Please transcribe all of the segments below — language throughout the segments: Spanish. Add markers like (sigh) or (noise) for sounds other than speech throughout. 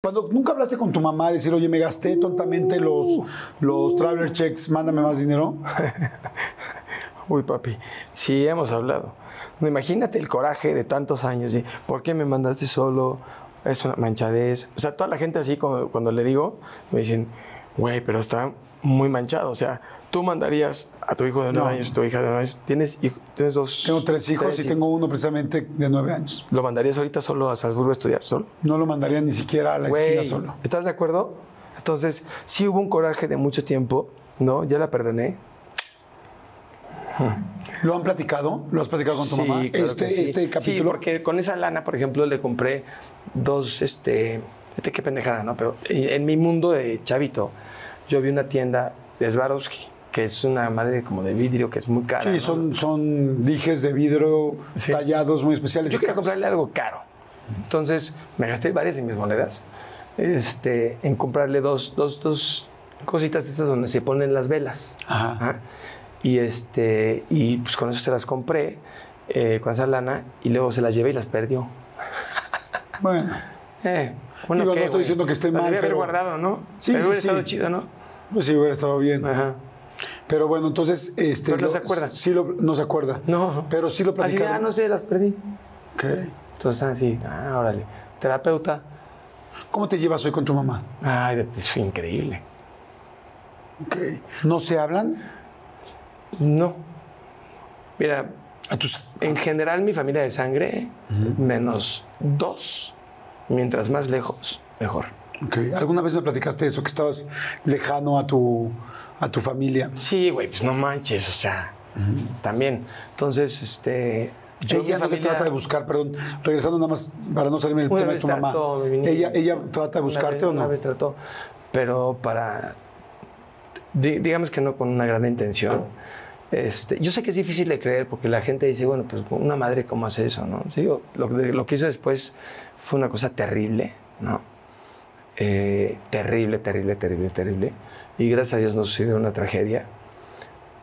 Cuando nunca hablaste con tu mamá, decir, oye, me gasté tontamente los, los traveler checks, mándame más dinero. (laughs) Uy, papi, sí hemos hablado. Imagínate el coraje de tantos años. ¿sí? ¿Por qué me mandaste solo? Es una manchadez. O sea, toda la gente así cuando, cuando le digo, me dicen, güey, pero está muy manchado. O sea, tú mandarías a tu hijo de nueve No. años, tu hija de nueve años. Tienes, hijo- tienes dos. Tengo tres hijos y tengo uno precisamente de nueve años. ¿Lo mandarías ahorita solo a Salzburgo a estudiar? ¿Solo? No lo mandaría ni siquiera a la Güey, esquina solo. ¿Estás de acuerdo? Entonces, sí hubo un coraje de mucho tiempo, ¿no? Ya la perdoné. (laughs) ¿Lo han platicado? ¿Lo has platicado con tu mamá? claro este, que sí. este Sí, capítulo. porque con esa lana, por ejemplo, le compré dos, este, fíjate qué pendejada, ¿no? Pero en mi mundo de chavito, yo vi una tienda de Swarovski, que es una madre como de vidrio, que es muy cara. Sí, ¿no? son, son dijes de vidrio Sí. tallados muy especiales. Yo quería comprarle algo caro. Entonces, me gasté varias de mis monedas este, en comprarle dos, dos, dos cositas de estas donde se ponen las velas. Ajá. Ajá. Y, este, y pues con eso se las compré, eh, con esa lana, y luego se las llevé y las perdió. Bueno, Eh, bueno, Digo, ¿qué, no estoy güey? diciendo que esté mal, haber pero- guardado, ¿no? Sí, Pero sí, hubiera sí. estado chido, ¿no? pues sí, hubiera estado bien. Ajá. Pero bueno, entonces. Este, Pero no lo- se acuerda. Sí, lo- no se acuerda. No. Pero sí lo Así de, platicaron. ah, no sé, las perdí. Ok. Entonces, así, ah, órale. Terapeuta. ¿Cómo te llevas hoy con tu mamá? Ay, es increíble. Ok. ¿No se hablan? No. Mira, A tus. en general mi familia de sangre, menos dos. Mientras más lejos, mejor. Ok. ¿Alguna vez me platicaste eso, que estabas lejano a tu, a tu familia? Sí, güey, pues no manches, o sea, también. Entonces, este. Yo, ella no familia- trata de buscar, perdón, regresando nada más para no salirme del tema de tu mamá. trató, ella, ella trata de buscarte vez- o no? Una vez trató, pero para. di- digamos que no con una gran intención. Este, yo sé que es difícil de creer porque la gente dice, bueno, pues una madre, ¿cómo hace eso? ¿no? Sí, lo, que- lo que hizo después fue una cosa terrible, ¿no? Eh, terrible, terrible, terrible, terrible. Y gracias a Dios no sucedió una tragedia.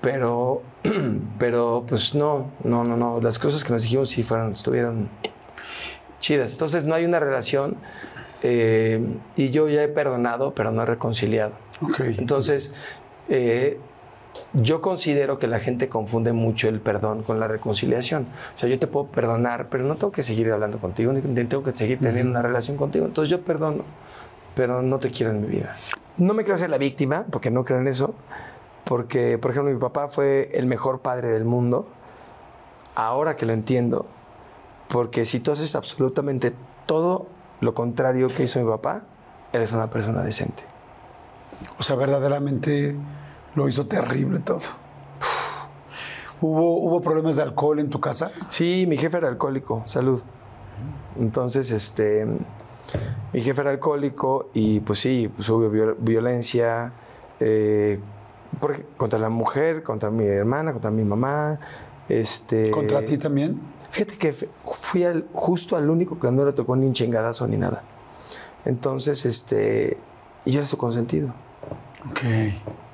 Pero, (clears throat) pero pues no, no, no, no. Las cosas que nos dijimos sí fueron, estuvieron chidas. Entonces no hay una relación eh, y yo ya he perdonado, pero no he reconciliado. Ok. Entonces, eh, yo considero que la gente confunde mucho el perdón con la reconciliación. O sea, yo te puedo perdonar, pero no tengo que seguir hablando contigo, ni tengo que seguir teniendo una relación contigo. Entonces yo perdono, pero no te quiero en mi vida. No me quiero ser la víctima, porque no creo en eso. Porque, por ejemplo, mi papá fue el mejor padre del mundo. Ahora que lo entiendo, porque si tú haces absolutamente todo lo contrario que hizo mi papá, eres una persona decente. O sea, verdaderamente lo hizo terrible todo. ¿Hubo, ¿Hubo problemas de alcohol en tu casa? Sí, mi jefe era alcohólico, salud. Entonces, este, mi jefe era alcohólico y pues sí, pues hubo viol- violencia eh, contra la mujer, contra mi hermana, contra mi mamá. Este, ¿Contra ti también? Fíjate que fui al- justo al único que no le tocó ni un chingadazo ni nada. Entonces, este, y yo era su consentido. Ok.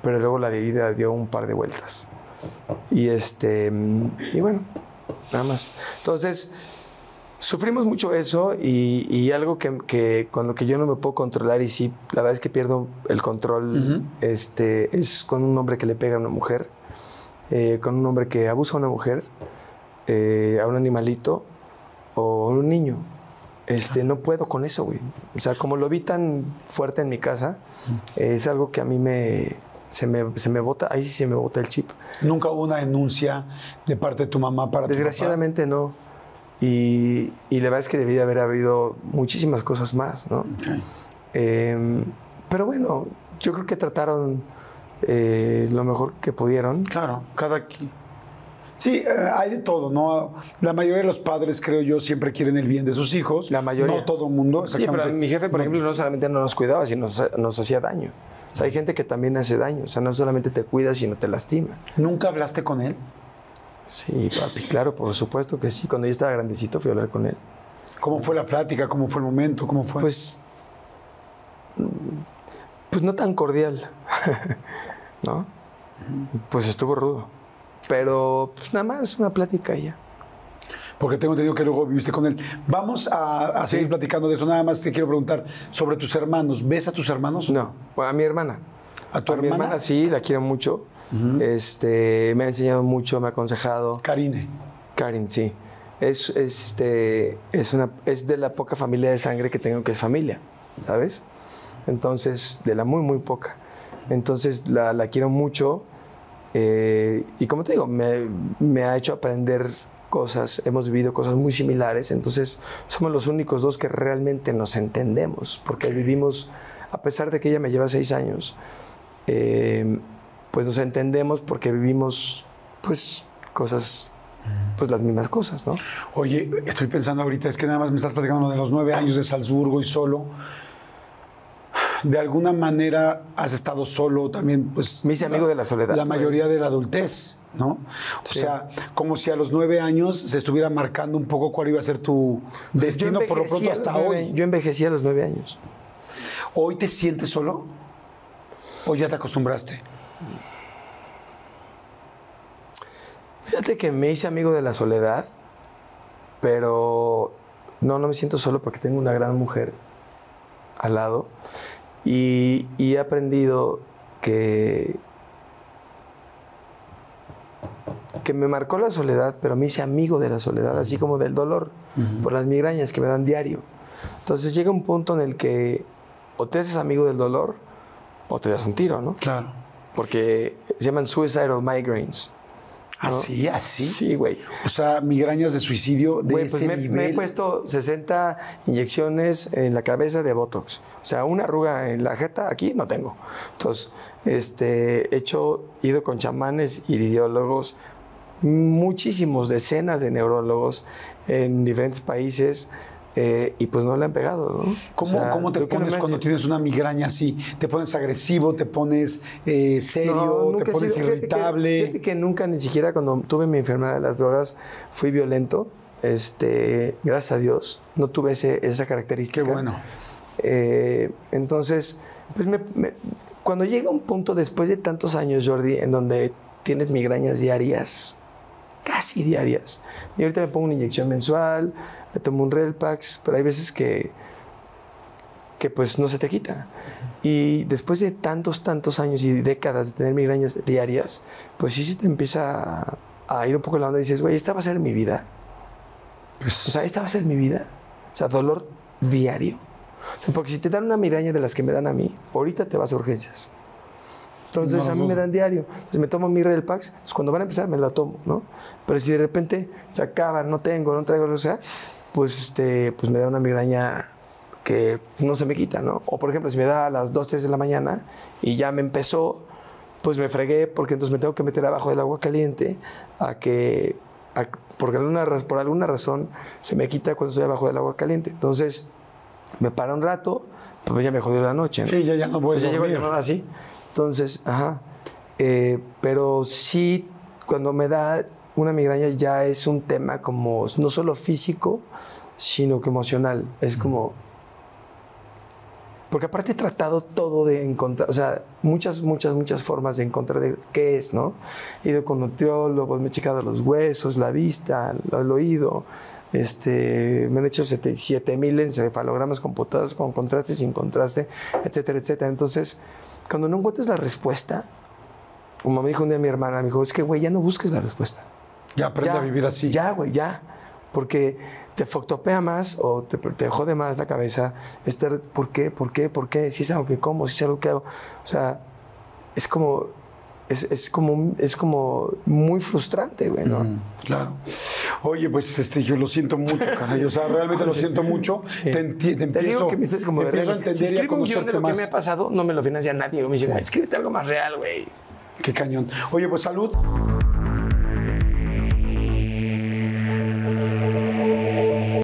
Pero luego la vida dio un par de vueltas. Y este, y bueno, nada más. Entonces, sufrimos mucho eso y, y algo que, que con lo que yo no me puedo controlar y sí, la verdad es que pierdo el control, este, es con un hombre que le pega a una mujer, eh, con un hombre que abusa a una mujer, eh, a un animalito o a un niño. Este, no puedo con eso, güey. O sea, como lo vi tan fuerte en mi casa, eh, es algo que a mí me se, me se me bota, ahí sí se me bota el chip. ¿Nunca hubo una denuncia de parte de tu mamá para tu Desgraciadamente no. Y, y la verdad es que debía haber habido muchísimas cosas más, ¿no? Eh, pero bueno, yo creo que trataron eh, lo mejor que pudieron. Claro, cada quien. Sí, eh, hay de todo, ¿no? La mayoría de los padres, creo yo, siempre quieren el bien de sus hijos. La mayoría. No todo el mundo, Sí, pero mi jefe, por ejemplo, no solamente no nos cuidaba, sino nos, nos hacía daño. O sea, hay gente que también hace daño. O sea, no solamente te cuida, sino te lastima. ¿Nunca hablaste con él? Sí, papi, claro, por supuesto que sí. Cuando yo estaba grandecito fui a hablar con él. ¿Cómo fue la plática? ¿Cómo fue el momento? ¿Cómo fue? Pues. Pues no tan cordial. (laughs) ¿No? Pues estuvo rudo. Pero, pues nada más una plática y ya. Porque tengo entendido que luego viviste con él. Vamos a, a seguir platicando de eso. Nada más te quiero preguntar sobre tus hermanos. ¿Ves a tus hermanos? No, a mi hermana. ¿A tu a mi hermana? hermana sí, la quiero mucho. este, me ha enseñado mucho, me ha aconsejado. Karine. Karin, sí. Es, este, es, una, es de la poca familia de sangre que tengo que es familia, ¿sabes? Entonces, de la muy, muy poca. Entonces, la, la quiero mucho. eh, y como te digo, me, me ha hecho aprender cosas, hemos vivido cosas muy similares, entonces somos los únicos dos que realmente nos entendemos, porque vivimos, a pesar de que ella me lleva seis años, eh, pues nos entendemos porque vivimos pues cosas, pues las mismas cosas, ¿no? Oye, estoy pensando ahorita, es que nada más me estás platicando de los nueve años de Salzburgo y solo. De alguna manera has estado solo también, pues. Me hice amigo de la soledad, La mayoría de la adultez, ¿no? O sea, como si a los nueve años se estuviera marcando un poco cuál iba a ser tu destino, por lo pronto hasta nueve- hoy. Yo envejecí a los nueve años. ¿Hoy te sientes solo? ¿O ya te acostumbraste? Fíjate que me hice amigo de la soledad, pero no, no me siento solo porque tengo una gran mujer al lado y, y he aprendido que que me marcó la soledad, pero me hice amigo de la soledad, así como del dolor, por las migrañas que me dan diario. Entonces llega un punto en el que o te haces amigo del dolor o te das un tiro, ¿no? Claro. Porque se llaman suicidal migraines. ¿No? ¿Así? ¿Así? Sí, güey. O sea, migrañas de suicidio de Güey, ese pues me, me nivel. he puesto 60 inyecciones en la cabeza de Botox. O sea, una arruga en la jeta aquí no tengo. Entonces, este, he hecho, ido con chamanes, iridiólogos, muchísimos, decenas de neurólogos en diferentes países eh, y pues no le han pegado, ¿no? ¿Cómo, O sea, cómo te pones cuando tienes una migraña así? ¿Te pones agresivo? ¿Te pones eh, serio? No, ¿Te pones sido- fíjate que- irritable? Fíjate que, nunca, ni siquiera cuando tuve mi enfermedad de las drogas, fui violento. Este, gracias a Dios, no tuve ese- esa característica. Qué bueno. Eh, entonces, pues me- me- cuando llega un punto después de tantos años, Jordi, en donde tienes migrañas diarias, casi diarias, y ahorita me pongo una inyección mensual, me tomo un Relpax, pero hay veces que, que pues no se te quita. Y después de tantos, tantos años y décadas de tener migrañas diarias, pues sí se te empieza a, a ir un poco la onda y dices, güey, esta va a ser mi vida. Pues, O sea, esta va a ser mi vida. O sea, dolor diario. O sea, porque si te dan una migraña de las que me dan a mí, ahorita te vas a urgencias. Entonces, No lo a mí me dudo. dan diario. Entonces, me tomo mi Relpax. Entonces, cuando van a empezar, me la tomo, ¿no? Pero si de repente se acaba, no tengo, no traigo, o sea, pues, este, pues me da una migraña que no se me quita, ¿no? O, por ejemplo, si me da a las 2, 3 de la mañana y ya me empezó, pues me fregué porque entonces me tengo que meter abajo del agua caliente a que, a- porque alguna, por alguna razón se me quita cuando estoy abajo del agua caliente. Entonces me para un rato, pues ya me jodió la noche. ¿no? sí, ya, ya no puedes Pues ya llego a dormir. así. Entonces, ajá. Eh, pero sí, cuando me da una migraña ya es un tema como no solo físico, sino que emocional. Es como... Porque aparte he tratado todo de encontrar, o sea, muchas, muchas, muchas formas de encontrar de qué es, ¿no? He ido con nutriólogos, me he checado los huesos, la vista, el oído, este, me han hecho 7 mil encefalogramas computados con contraste, sin contraste, etcétera, etcétera. Entonces, cuando no encuentras la respuesta, como me dijo un día mi hermana, me dijo, es que, güey, ya no busques la respuesta. Ya aprende Ya, a vivir así. Ya, güey, ya. Porque te foctopea más o te, te jode más la cabeza. Estar, ¿Por qué? ¿Por qué? ¿Por qué? Si es algo que como, si es algo que hago. O sea, es como, es, es como, es como muy frustrante, güey, ¿no? Mm, claro. Oye, pues este, yo lo siento mucho, (laughs) caray. O sea, realmente lo siento mucho. Te, enti- te Te empiezo, digo que me estás como te de empiezo a real. Si entender y a un guion de lo que me más. ha pasado, no me lo financia nadie. Me dice, "Güey, escríbete algo más real, güey. Qué cañón. Oye, pues salud.